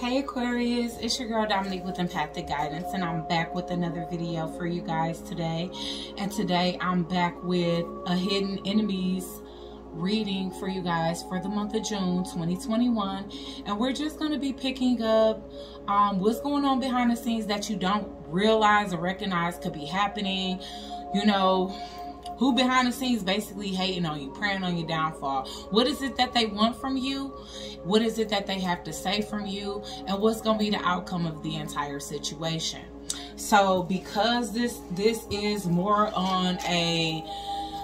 Hey Aquarius, it's your girl Dominique with Empathic Guidance and I'm back with another video for you guys today. And today I'm back with a Hidden Enemies reading for you guys for the month of June 2021. And we're just going to be picking up um, what's going on behind the scenes that you don't realize or recognize could be happening. You know, who behind the scenes basically hating on you, praying on your downfall. What is it that they want from you? What is it that they have to say from you? And what's going to be the outcome of the entire situation? So because this this is more on a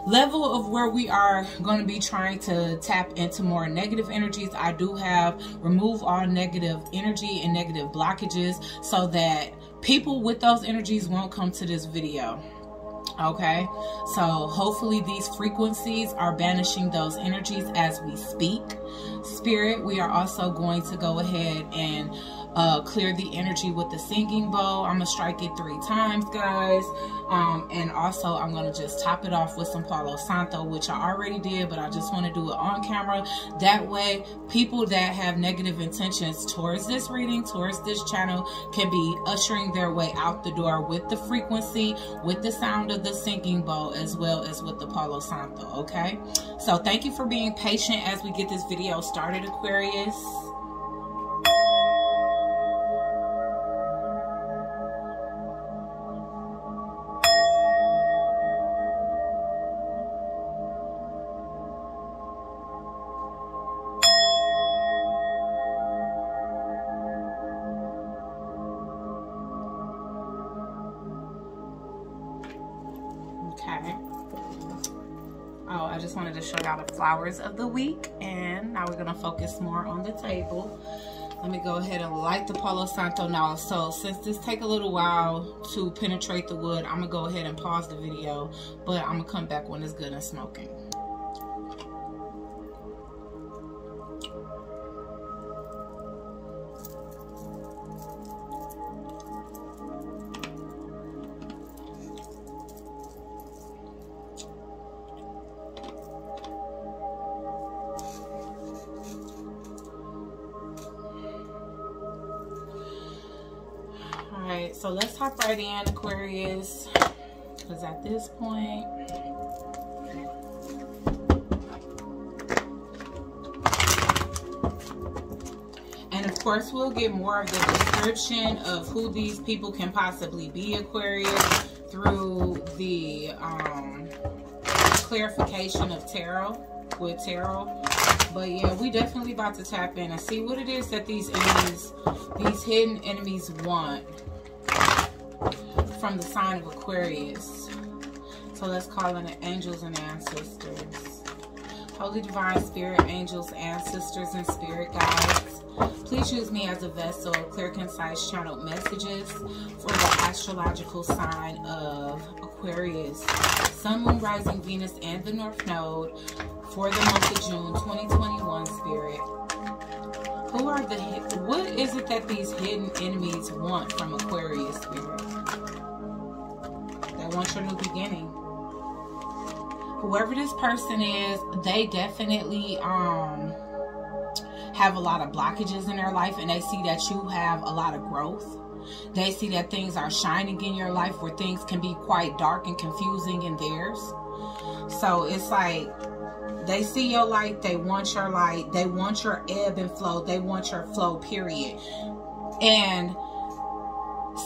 level of where we are going to be trying to tap into more negative energies i do have remove all negative energy and negative blockages so that people with those energies won't come to this video okay? So hopefully these frequencies are banishing those energies as we speak spirit we are also going to go ahead and uh, clear the energy with the singing bowl. I'm gonna strike it three times, guys. Um, and also, I'm gonna just top it off with some Palo Santo, which I already did, but I just want to do it on camera. That way, people that have negative intentions towards this reading, towards this channel, can be ushering their way out the door with the frequency, with the sound of the singing bowl, as well as with the Palo Santo. Okay. So thank you for being patient as we get this video started, Aquarius. Flowers of the week. And now we're to focus more on the table. Let me go ahead and light the Palo Santo now. So since this take a little while to penetrate the wood, I'm to go ahead and pause the video. But I'm to come back when it's good and smoking. Right in, Aquarius. Because at this point, and of course, we'll get more of the description of who these people can possibly be, Aquarius, through the um, clarification of tarot with tarot. But yeah, we definitely about to tap in and see what it is that these enemies, these hidden enemies want from the sign of Aquarius. So let's call in the angels and ancestors. Holy Divine Spirit, angels, ancestors, and spirit guides. Please use me as a vessel of clear, concise, channeled messages for the astrological sign of Aquarius. Sun, Moon, Rising, Venus, and the North Node for the month of June 2021, Spirit. Who are the, what is it that these hidden enemies want from Aquarius, Spirit? They want your new beginning. Whoever this person is, they definitely um have a lot of blockages in their life and they see that you have a lot of growth. They see that things are shining in your life where things can be quite dark and confusing in theirs. So it's like they see your light, they want your light, they want your ebb and flow, they want your flow, period. And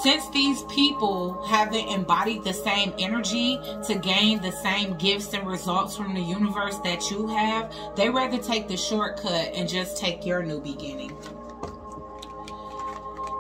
since these people haven't embodied the same energy to gain the same gifts and results from the universe that you have, they rather take the shortcut and just take your new beginning.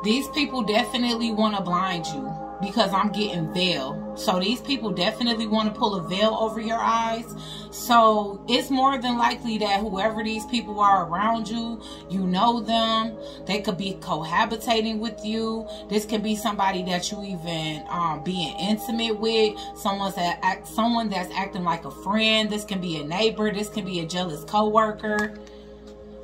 These people definitely want to blind you because I'm getting veil. So these people definitely want to pull a veil over your eyes. So it's more than likely that whoever these people are around you, you know them. They could be cohabitating with you. This could be somebody that you even um, being intimate with. Someone's that act, someone that's acting like a friend. This can be a neighbor. This can be a jealous coworker.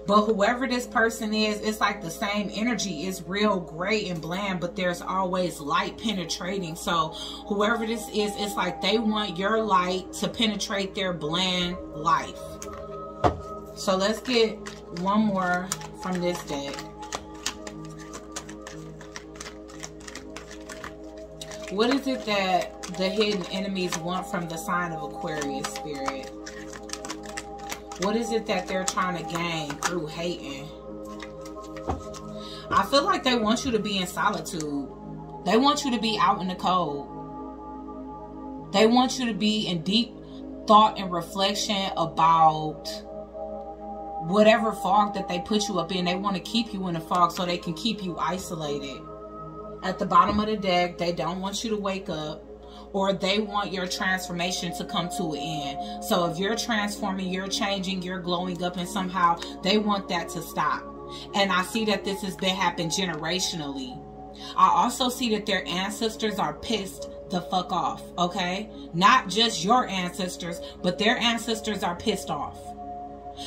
But whoever this person is, it's like the same energy. It's real gray and bland, but there's always light penetrating. So whoever this is, it's like they want your light to penetrate their bland life. So let's get one more from this deck. What is it that the hidden enemies want from the sign of Aquarius spirit? What is it that they're trying to gain through hating? I feel like they want you to be in solitude. They want you to be out in the cold. They want you to be in deep thought and reflection about whatever fog that they put you up in. They want to keep you in a fog so they can keep you isolated. At the bottom of the deck, they don't want you to wake up or they want your transformation to come to an end. So if you're transforming, you're changing, you're glowing up and somehow they want that to stop. And I see that this has been happening generationally. I also see that their ancestors are pissed the fuck off, okay? Not just your ancestors, but their ancestors are pissed off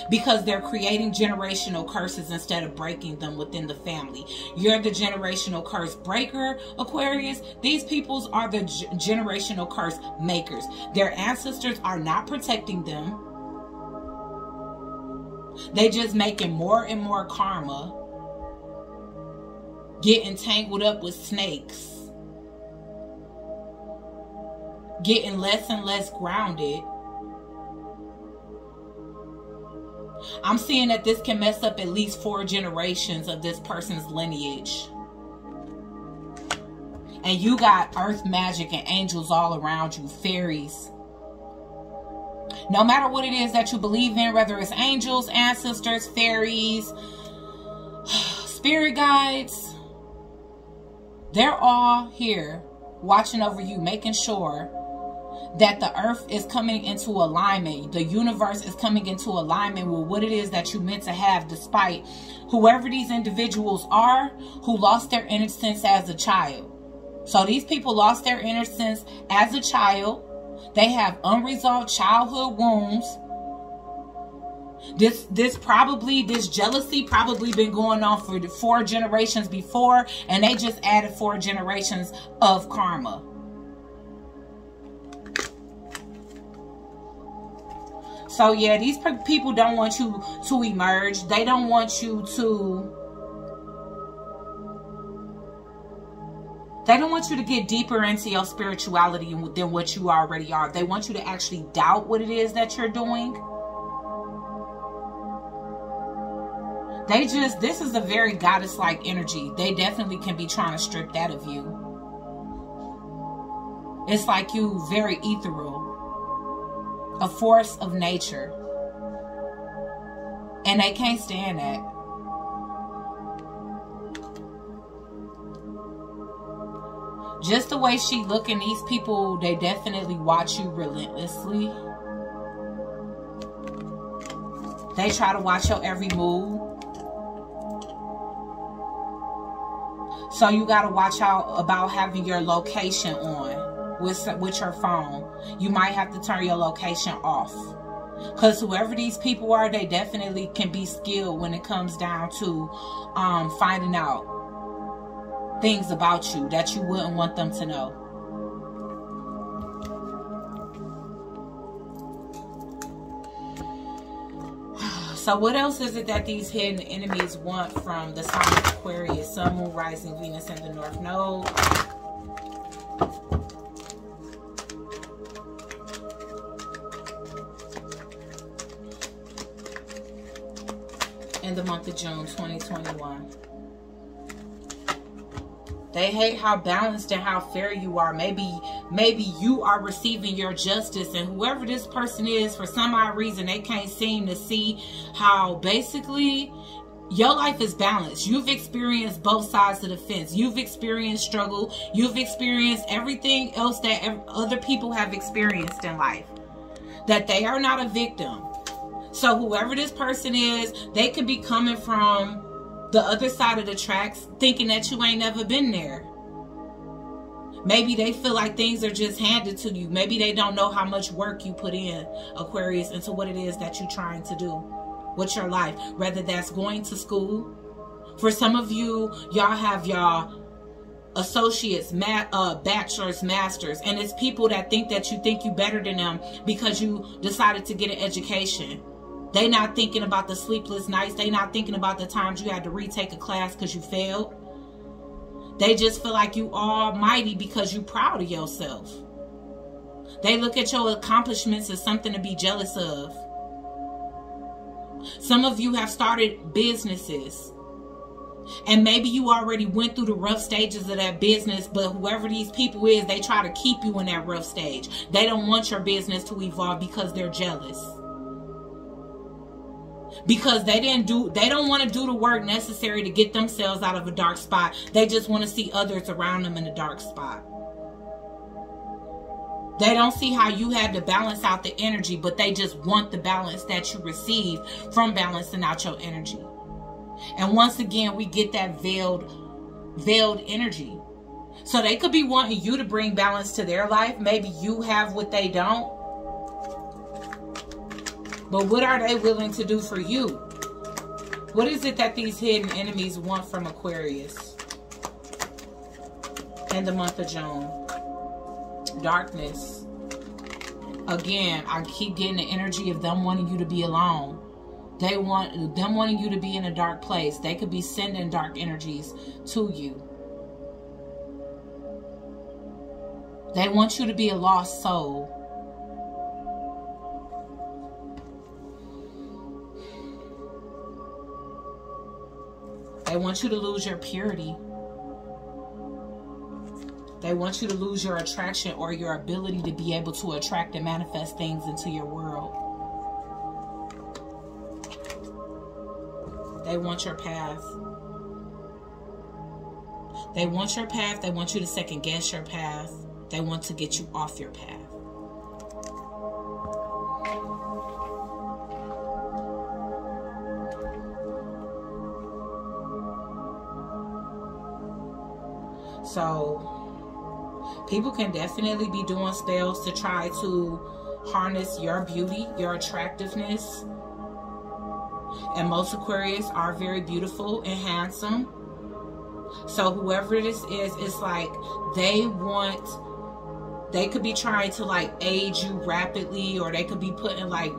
because they're creating generational curses instead of breaking them within the family. You're the generational curse breaker, Aquarius. These peoples are the generational curse makers. Their ancestors are not protecting them. They just making more and more karma, getting tangled up with snakes, getting less and less grounded I'm seeing that this can mess up at least four generations of this person's lineage. And you got earth magic and angels all around you, fairies. No matter what it is that you believe in, whether it's angels, ancestors, fairies, spirit guides, they're all here watching over you, making sure that the earth is coming into alignment. The universe is coming into alignment with what it is that you meant to have, despite whoever these individuals are who lost their innocence as a child. So these people lost their innocence as a child. They have unresolved childhood wounds. This this probably this jealousy probably been going on for four generations before and they just added four generations of karma. So yeah, these people don't want you to emerge. They don't want you to They don't want you to get deeper into your spirituality than what you already are. They want you to actually doubt what it is that you're doing. They just, this is a very goddess-like energy. They definitely can be trying to strip that of you. It's like you very ethereal a force of nature. And they can't stand that. Just the way she looking, these people, they definitely watch you relentlessly. They try to watch your every move. So you got to watch out about having your location on with, with your phone. You might have to turn your location off. Because whoever these people are, they definitely can be skilled when it comes down to um, finding out things about you that you wouldn't want them to know. So what else is it that these hidden enemies want from the sign of Aquarius, Sun, Moon, Rising, Venus, and the North Node? In the month of June 2021. They hate how balanced and how fair you are. Maybe maybe you are receiving your justice and whoever this person is, for some odd reason, they can't seem to see how basically your life is balanced. You've experienced both sides of the fence. You've experienced struggle. You've experienced everything else that other people have experienced in life. That they are not a victim. So whoever this person is, they could be coming from the other side of the tracks thinking that you ain't never been there. Maybe they feel like things are just handed to you. Maybe they don't know how much work you put in, Aquarius, into what it is that you're trying to do with your life. Whether that's going to school. For some of you, y'all have y'all associates, ma uh, bachelors, masters. And it's people that think that you think you better than them because you decided to get an education. They not thinking about the sleepless nights. They not thinking about the times you had to retake a class because you failed. They just feel like you almighty because you proud of yourself. They look at your accomplishments as something to be jealous of. Some of you have started businesses. And maybe you already went through the rough stages of that business, but whoever these people is, they try to keep you in that rough stage. They don't want your business to evolve because they're jealous. Because they didn't do they don't want to do the work necessary to get themselves out of a dark spot. They just want to see others around them in a dark spot. They don't see how you had to balance out the energy, but they just want the balance that you receive from balancing out your energy. And once again, we get that veiled, veiled energy. So they could be wanting you to bring balance to their life. Maybe you have what they don't. But what are they willing to do for you? What is it that these hidden enemies want from Aquarius? In the month of June darkness. Again, I keep getting the energy of them wanting you to be alone. They want them wanting you to be in a dark place. They could be sending dark energies to you. They want you to be a lost soul. Want you to lose your purity. They want you to lose your attraction or your ability to be able to attract and manifest things into your world. They want your path. They want your path. They want you to second guess your path. They want to get you off your path. So people can definitely be doing spells to try to harness your beauty, your attractiveness. And most Aquarius are very beautiful and handsome. So whoever this is, it's like they want, they could be trying to like age you rapidly or they could be putting like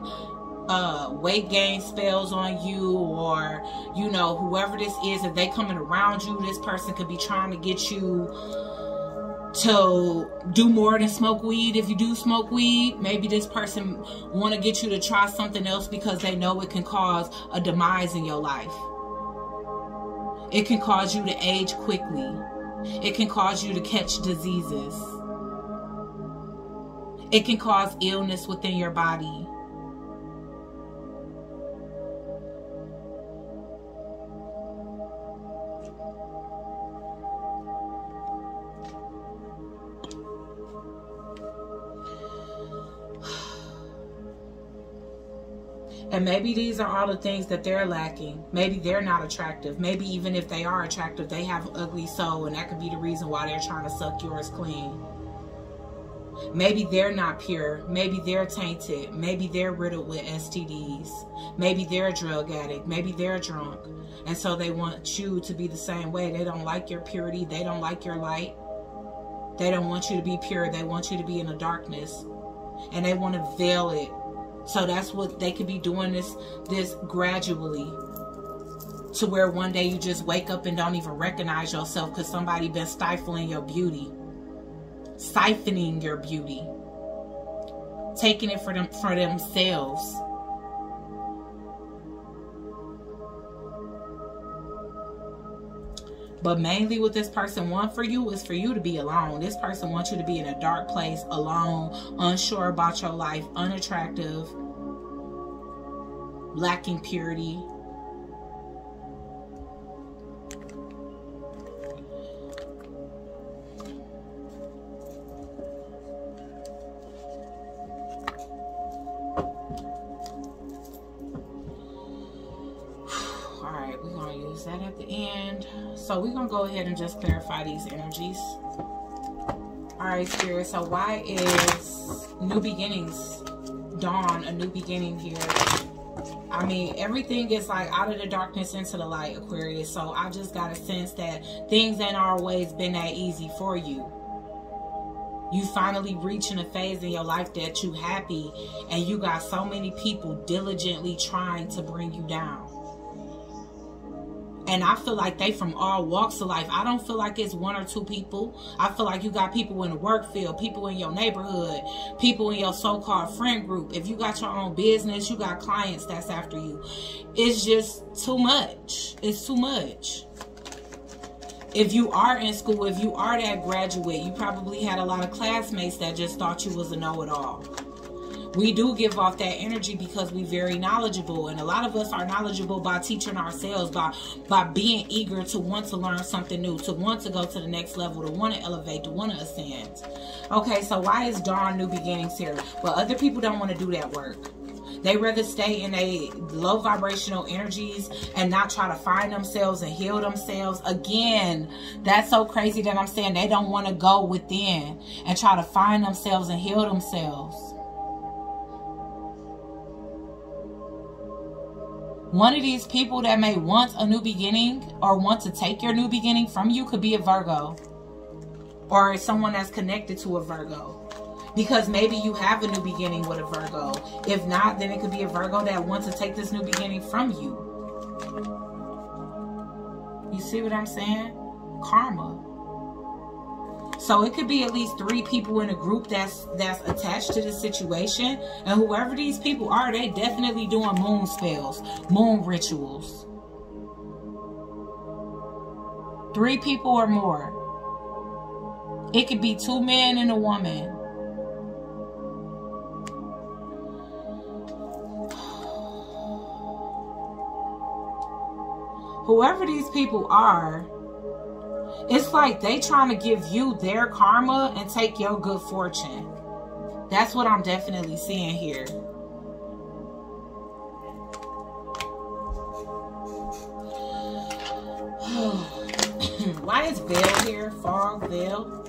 uh, weight gain spells on you or, you know, whoever this is, if they coming around you, this person could be trying to get you to do more than smoke weed. If you do smoke weed maybe this person want to get you to try something else because they know it can cause a demise in your life. It can cause you to age quickly. It can cause you to catch diseases. It can cause illness within your body And maybe these are all the things that they're lacking. Maybe they're not attractive. Maybe even if they are attractive, they have an ugly soul, and that could be the reason why they're trying to suck yours clean. Maybe they're not pure. Maybe they're tainted. Maybe they're riddled with STDs. Maybe they're a drug addict. Maybe they're drunk. And so they want you to be the same way. They don't like your purity. They don't like your light. They don't want you to be pure. They want you to be in the darkness. And they want to veil it so that's what they could be doing this this gradually to where one day you just wake up and don't even recognize yourself because somebody been stifling your beauty siphoning your beauty taking it for them for themselves But mainly what this person wants for you is for you to be alone. This person wants you to be in a dark place, alone, unsure about your life, unattractive, lacking purity. And just clarify these energies. All right, Spirit. So why is new beginnings, dawn, a new beginning here? I mean, everything is like out of the darkness into the light, Aquarius. So I just got a sense that things ain't always been that easy for you. You finally reaching a phase in your life that you happy and you got so many people diligently trying to bring you down And I feel like they from all walks of life. I don't feel like it's one or two people. I feel like you got people in the work field, people in your neighborhood, people in your so-called friend group. If you got your own business, you got clients that's after you. It's just too much. It's too much if you are in school, if you are that graduate, you probably had a lot of classmates that just thought you was a know-it-all. We do give off that energy because we're very knowledgeable, and a lot of us are knowledgeable by teaching ourselves, by by being eager to want to learn something new, to want to go to the next level, to want to elevate, to want to ascend. Okay, so why is dawn new beginnings here? Well, other people don't want to do that work. They rather stay in a low vibrational energies and not try to find themselves and heal themselves. Again, that's so crazy that I'm saying they don't want to go within and try to find themselves and heal themselves. One of these people that may want a new beginning or want to take your new beginning from you could be a Virgo or someone that's connected to a Virgo because maybe you have a new beginning with a Virgo. If not, then it could be a Virgo that wants to take this new beginning from you. You see what I'm saying? Karma. So it could be at least three people in a group that's that's attached to the situation. And whoever these people are, they definitely doing moon spells, moon rituals. Three people or more. It could be two men and a woman. whoever these people are, it's like they trying to give you their karma and take your good fortune. That's what I'm definitely seeing here. Why is veil here? Fog, veil.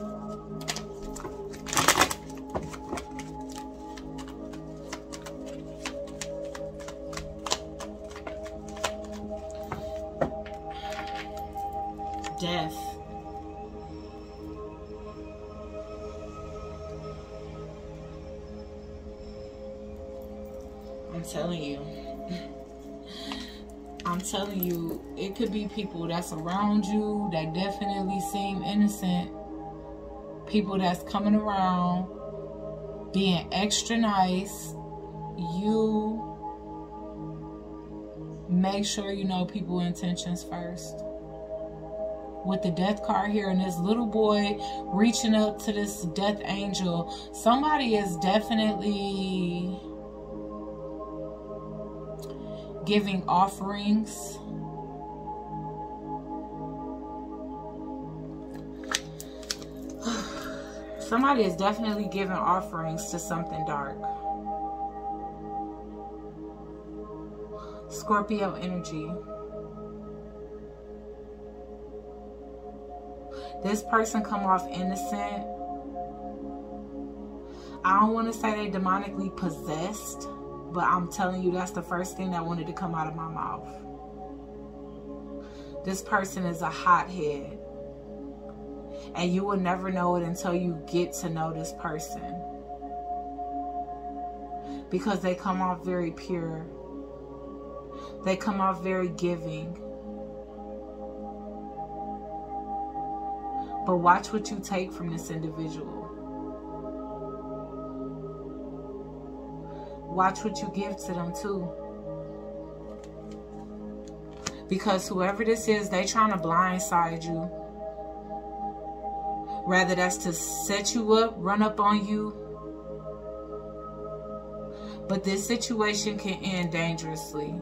People that's around you that definitely seem innocent. People that's coming around, being extra nice. You make sure you know people intentions first with the death card here and this little boy reaching up to this death angel somebody is definitely giving offerings somebody is definitely giving offerings to something dark Scorpio energy this person come off innocent. I don't want to say they demonically possessed, but I'm telling you that's the first thing that wanted to come out of my mouth. This person is a hothead. And you will never know it until you get to know this person. Because they come off very pure. They come off very giving. But watch what you take from this individual. Watch what you give to them too. Because whoever this is, they trying to blindside you. Rather that's to set you up, run up on you. But this situation can end dangerously.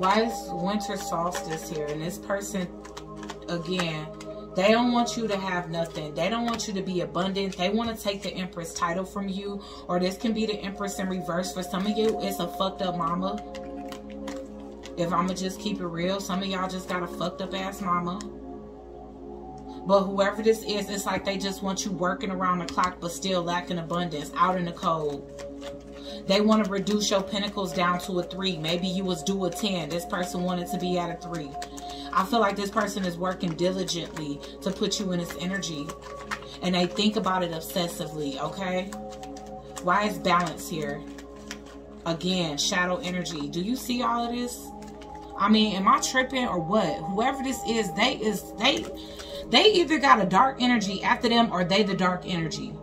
why is winter solstice here? And this person, again, they don't want you to have nothing. They don't want you to be abundant. They want to take the Empress title from you. Or this can be the Empress in reverse. For some of you, it's a fucked up mama. If I'm going to just keep it real, some of y'all just got a fucked up ass mama. But whoever this is, it's like they just want you working around the clock but still lacking abundance, out in the cold. They want to reduce your pentacles down to a three. Maybe you was due a 10. This person wanted to be at a three. I feel like this person is working diligently to put you in this energy. And they think about it obsessively, okay? Why is balance here? Again, shadow energy. Do you see all of this? I mean, am I tripping or what? Whoever this is, they is they they either got a dark energy after them or they the dark energy.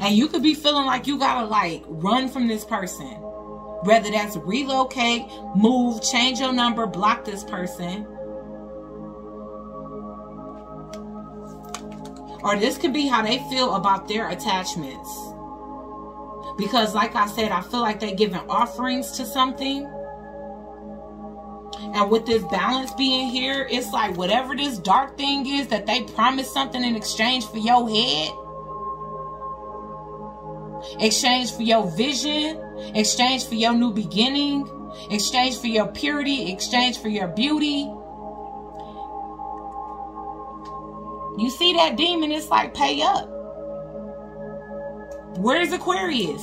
And you could be feeling like you gotta like run from this person. Whether that's relocate, move, change your number, block this person. Or this could be how they feel about their attachments. Because like I said, I feel like they're giving offerings to something. And with this balance being here, it's like whatever this dark thing is that they promise something in exchange for your head. Exchange for your vision. Exchange for your new beginning. Exchange for your purity. Exchange for your beauty. You see that demon, it's like pay up. Where's Aquarius?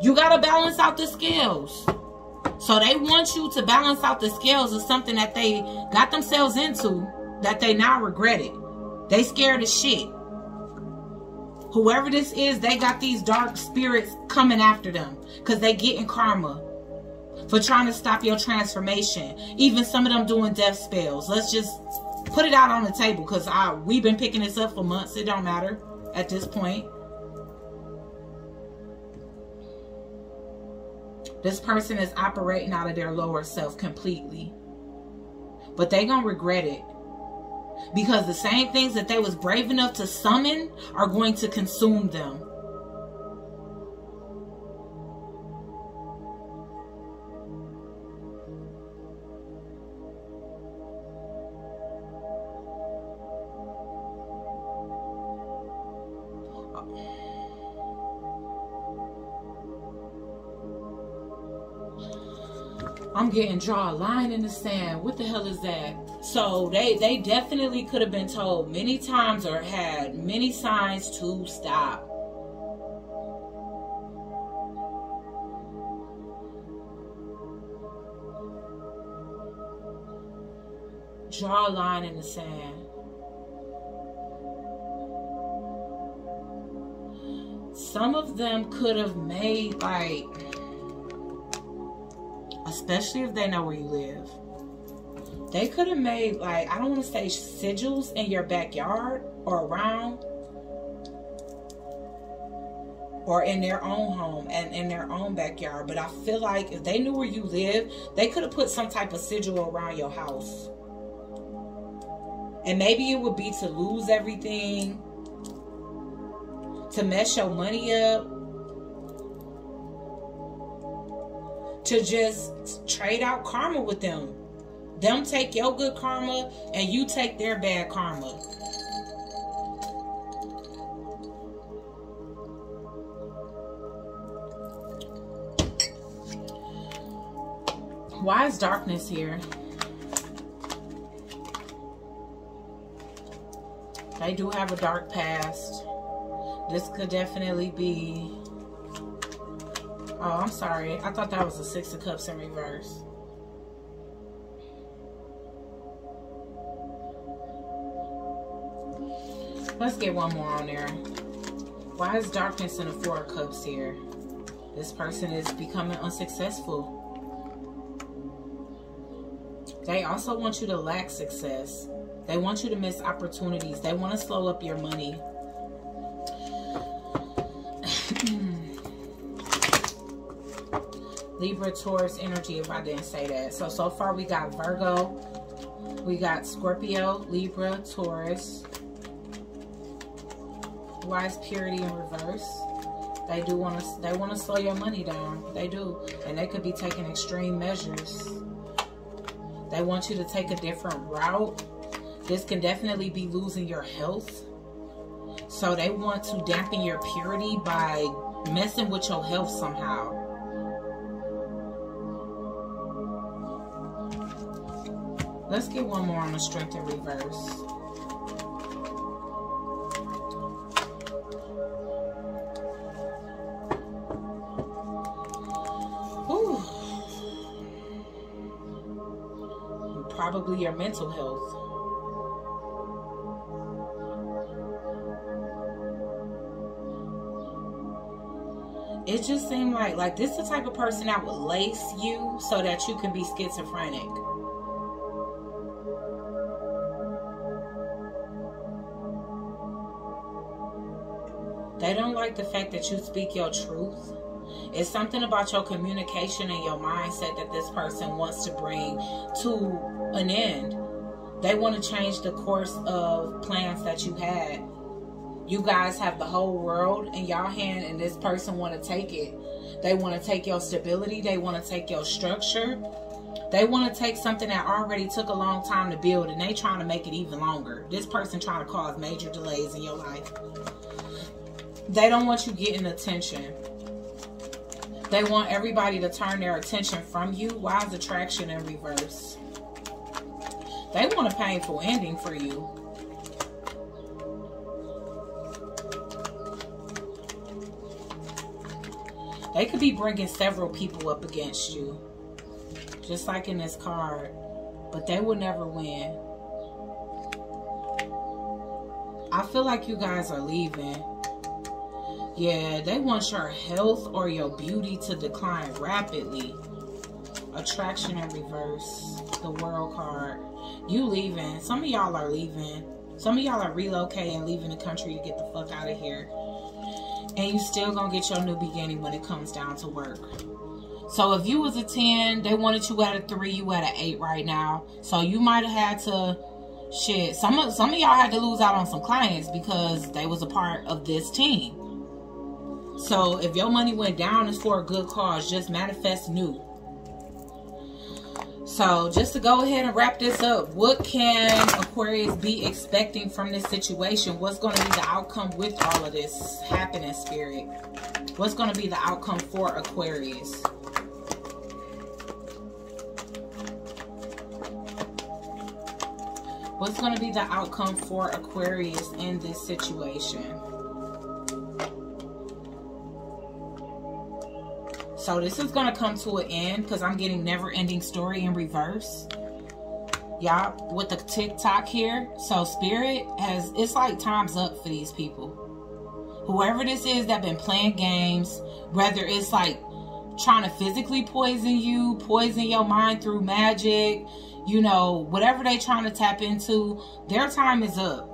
You got to balance out the scales. So they want you to balance out the scales of something that they got themselves into that they now regret it. They scared of shit. Whoever this is, they got these dark spirits coming after them because they getting karma for trying to stop your transformation. Even some of them doing death spells. Let's just put it out on the table because I we've been picking this up for months. It don't matter at this point. This person is operating out of their lower self completely. But they gonna regret it. Because the same things that they was brave enough to summon are going to consume them. Getting draw a line in the sand. What the hell is that? So they they definitely could have been told many times or had many signs to stop. Draw a line in the sand. Some of them could have made like especially if they know where you live. They could have made, like, I don't want to say sigils in your backyard or around or in their own home and in their own backyard. But I feel like if they knew where you live, they could have put some type of sigil around your house. And maybe it would be to lose everything, to mess your money up, to just trade out karma with them. Them take your good karma and you take their bad karma. Why is darkness here? They do have a dark past. This could definitely be Oh, I'm sorry. I thought that was a Six of Cups in reverse. Let's get one more on there. Why is darkness in the Four of Cups here? This person is becoming unsuccessful. They also want you to lack success. They want you to miss opportunities. They want to slow up your money. Libra, Taurus energy if I didn't say that. So, so far we got Virgo, we got Scorpio, Libra, Taurus. Wise purity in reverse. They do want to they want to slow your money down. They do. And they could be taking extreme measures. They want you to take a different route. This can definitely be losing your health. So they want to dampen your purity by messing with your health somehow. Let's get one more on the strength in reverse. Ooh. Probably your mental health. it just seemed like like this is the type of person that would lace you so that you can be schizophrenic The fact that you speak your truth. It's something about your communication and your mindset that this person wants to bring to an end. They want to change the course of plans that you had. You guys have the whole world in your hand and this person want to take it. They want to take your stability. They want to take your structure. They want to take something that already took a long time to build and they trying to make it even longer. This person trying to cause major delays in your life. They don't want you getting attention. They want everybody to turn their attention from you. Why is attraction in reverse? They want a painful ending for you. They could be bringing several people up against you. Just like in this card. But they will never win. I feel like you guys are leaving. Yeah, they want your health or your beauty to decline rapidly. Attraction in reverse. The world card. You leaving. Some of y'all are leaving. Some of y'all are relocating, leaving the country to get the fuck out of here. And you still gonna get your new beginning when it comes down to work. So if you was a 10, they wanted you at a 3, you at an 8 right now. So you might have had to shit. Some of some of y'all had to lose out on some clients because they was a part of this team. So if your money went down, it's for a good cause. Just manifest new. So just to go ahead and wrap this up, what can Aquarius be expecting from this situation? What's going to be the outcome with all of this happening, Spirit? What's going to be the outcome for Aquarius? What's going to be the outcome for Aquarius in this situation? So this is going to come to an end because I'm getting never-ending story in reverse. Y'all, with the TikTok here. So Spirit has, it's like time's up for these people. Whoever this is that been playing games, whether it's like trying to physically poison you, poison your mind through magic, you know, whatever they trying to tap into, their time is up.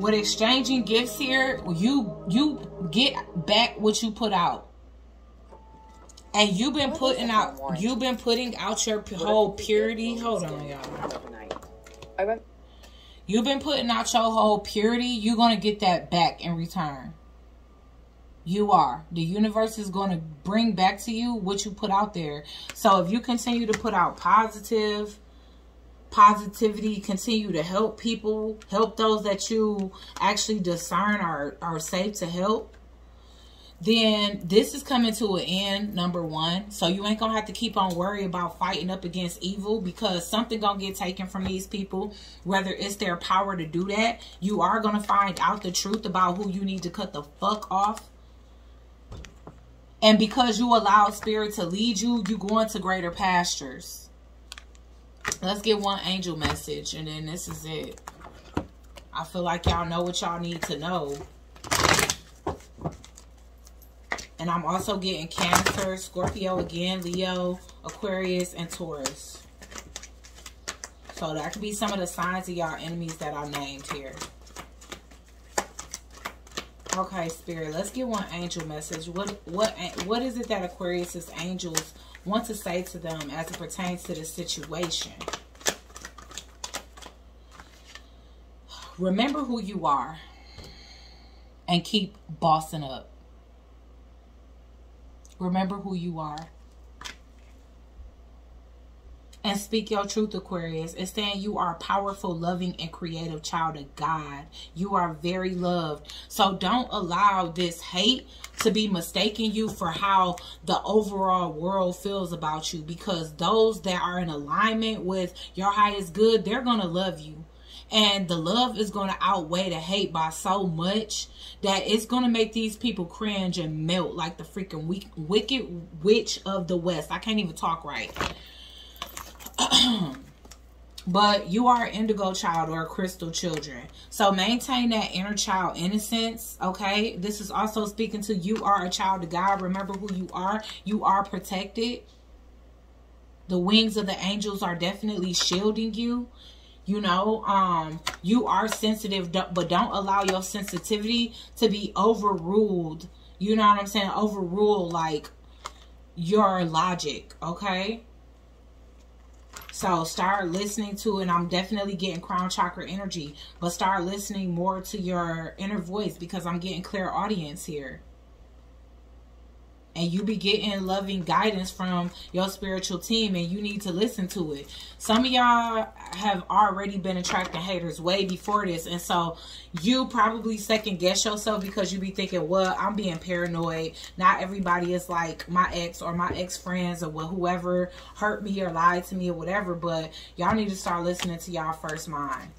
With exchanging gifts here, you you get back what you put out. And you've been putting out you've been putting out your whole purity. Hold on, y'all. You've been putting out your whole purity. You're gonna get that back in return. You are. The universe is going to bring back to you what you put out there. So if you continue to put out positive, positivity, continue to help people, help those that you actually discern are, are safe to help, then this is coming to an end, number one. So you ain't going to have to keep on worrying about fighting up against evil because something going to get taken from these people, whether it's their power to do that. You are going to find out the truth about who you need to cut the fuck off. And because you allow spirit to lead you, you go into greater pastures. Let's get one angel message, and then this is it. I feel like y'all know what y'all need to know. And I'm also getting Cancer, Scorpio again, Leo, Aquarius, and Taurus. So that could be some of the signs of y'all enemies that I named here. Okay, Spirit, let's get one angel message. What what what is it that Aquarius's angels want to say to them as it pertains to the situation. Remember who you are and keep bossing up. Remember who you are and speak your truth, Aquarius. It's saying you are a powerful, loving, and creative child of God. You are very loved. So don't allow this hate to be mistaking you for how the overall world feels about you because those that are in alignment with your highest good, they're going to love you. And the love is going to outweigh the hate by so much that it's going to make these people cringe and melt like the freaking wicked witch of the West. I can't even talk right. but you are an indigo child or crystal children. So maintain that inner child innocence, okay? This is also speaking to you are a child of God. Remember who you are. You are protected. The wings of the angels are definitely shielding you. You know, um, you are sensitive, but don't allow your sensitivity to be overruled. You know what I'm saying? Overrule like your logic, okay? So start listening to, and I'm definitely getting crown chakra energy, but start listening more to your inner voice because I'm getting clairaudience here and you be getting loving guidance from your spiritual team and you need to listen to it. Some of y'all have already been attracting haters way before this and so you probably second guess yourself because you be thinking well i'm being paranoid. Not everybody is like my ex or my ex friends or whoever hurt me or lied to me or whatever but y'all need to start listening to y'all first mind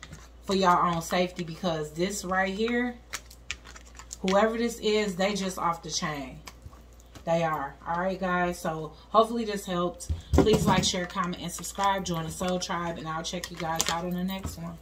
for y'all own safety because this right here whoever this is they just off the chain they are. All right, guys. So hopefully this helped. Please like, share, comment, and subscribe. Join the Soul Tribe. And I'll check you guys out on the next one.